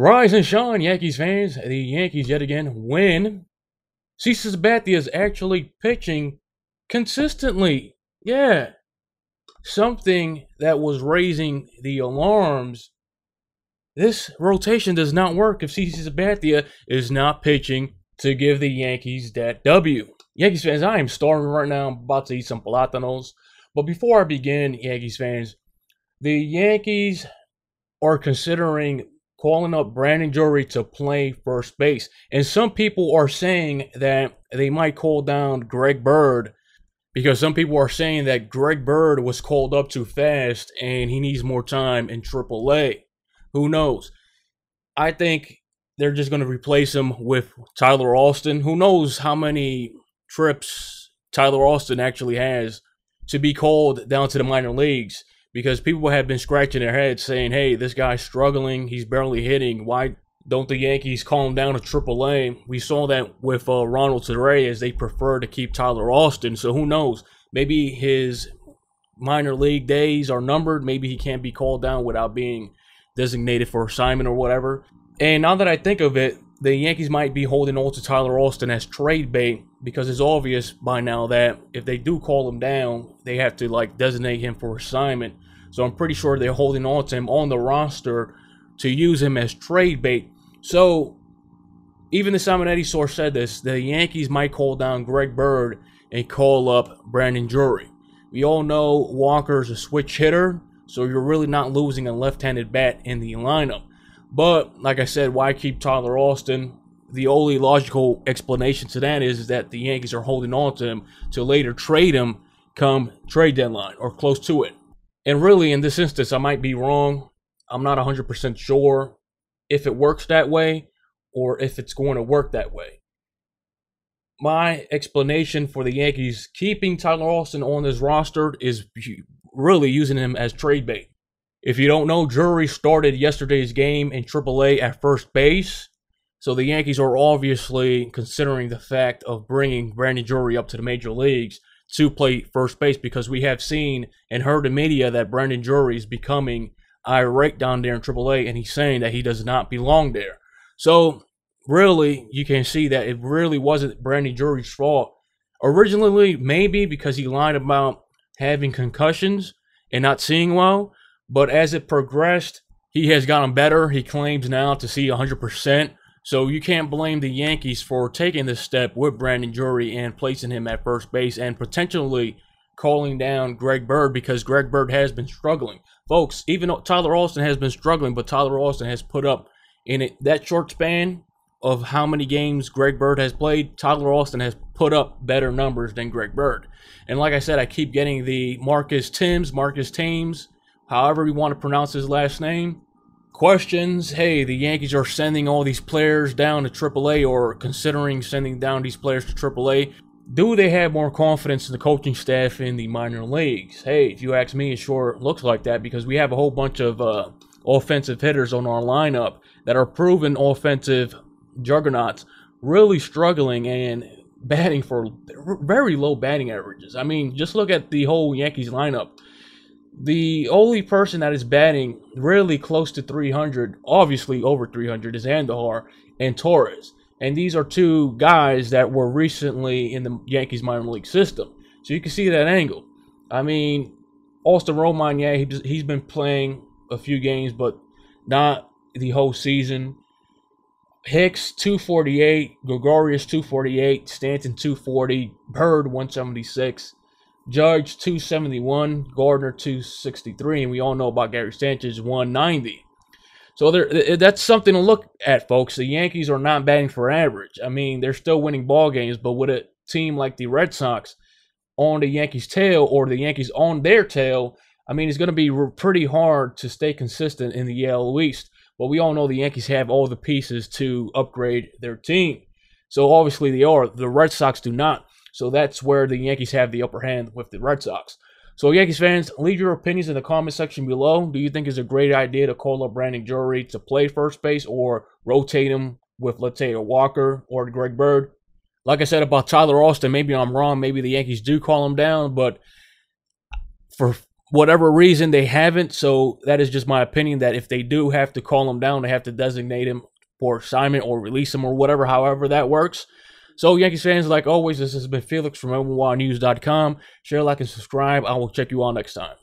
Rise and shine, Yankees fans. The Yankees yet again win. CC Sabathia is actually pitching consistently. Yeah. Something that was raising the alarms. This rotation does not work if CC Sabathia is not pitching to give the Yankees that W. Yankees fans, I am starving right now. I'm about to eat some plátanos. But before I begin, Yankees fans, the Yankees are considering calling up Brandon Drury to play first base. And some people are saying that they might call down Greg Bird because some people are saying that Greg Bird was called up too fast and he needs more time in AAA. Who knows? I think they're just going to replace him with Tyler Austin. Who knows how many trips Tyler Austin actually has to be called down to the minor leagues? Because people have been scratching their heads saying, hey, this guy's struggling. He's barely hitting. Why don't the Yankees call him down to AAA? We saw that with uh, Ronald as They prefer to keep Tyler Austin. So who knows? Maybe his minor league days are numbered. Maybe he can't be called down without being designated for assignment or whatever. And now that I think of it, the Yankees might be holding on to Tyler Austin as trade bait because it's obvious by now that if they do call him down, they have to like designate him for assignment. So I'm pretty sure they're holding on to him on the roster to use him as trade bait. So even the Simonetti source said this: the Yankees might call down Greg Bird and call up Brandon Drury. We all know Walker's a switch hitter, so you're really not losing a left-handed bat in the lineup. But like I said, why keep Tyler Austin? The only logical explanation to that is, is that the Yankees are holding on to him to later trade him come trade deadline or close to it. And really, in this instance, I might be wrong. I'm not 100% sure if it works that way or if it's going to work that way. My explanation for the Yankees keeping Tyler Austin on this roster is really using him as trade bait. If you don't know, Drury started yesterday's game in AAA at first base. So the Yankees are obviously considering the fact of bringing Brandon Drury up to the major leagues to play first base because we have seen and heard in media that Brandon Drury is becoming irate down there in AAA and he's saying that he does not belong there. So really, you can see that it really wasn't Brandon Drury's fault. Originally, maybe because he lied about having concussions and not seeing well, but as it progressed, he has gotten better. He claims now to see 100%. So you can't blame the Yankees for taking this step with Brandon Drury and placing him at first base and potentially calling down Greg Bird because Greg Bird has been struggling. Folks, even though Tyler Austin has been struggling, but Tyler Austin has put up in it that short span of how many games Greg Bird has played, Tyler Austin has put up better numbers than Greg Bird. And like I said, I keep getting the Marcus Timms, Marcus Thames, however you want to pronounce his last name. Questions, hey, the Yankees are sending all these players down to AAA or considering sending down these players to AAA. Do they have more confidence in the coaching staff in the minor leagues? Hey, if you ask me, it sure looks like that because we have a whole bunch of uh, offensive hitters on our lineup that are proven offensive juggernauts, really struggling and batting for very low batting averages. I mean, just look at the whole Yankees lineup the only person that is batting really close to 300, obviously over 300, is Andujar and Torres. And these are two guys that were recently in the Yankees minor league system. So you can see that angle. I mean, Austin Romine, yeah, he, he's been playing a few games, but not the whole season. Hicks 248, Gregorius 248, Stanton 240, Bird 176. Judge 271, Gardner 263, and we all know about Gary Sanchez 190. So there, that's something to look at, folks. The Yankees are not batting for average. I mean, they're still winning ball games, but with a team like the Red Sox on the Yankees' tail or the Yankees on their tail, I mean, it's going to be pretty hard to stay consistent in the AL East. But we all know the Yankees have all the pieces to upgrade their team. So obviously they are. The Red Sox do not. So that's where the Yankees have the upper hand with the Red Sox. So, Yankees fans, leave your opinions in the comment section below. Do you think it's a great idea to call up Brandon Drury to play first base or rotate him with, let's say, a Walker or Greg Bird? Like I said about Tyler Austin, maybe I'm wrong. Maybe the Yankees do call him down, but for whatever reason they haven't. So that is just my opinion that if they do have to call him down, they have to designate him for assignment or release him or whatever, however that works. So Yankees fans, like always, this has been Felix from NYYNews.com. Share, like, and subscribe. I will check you all next time.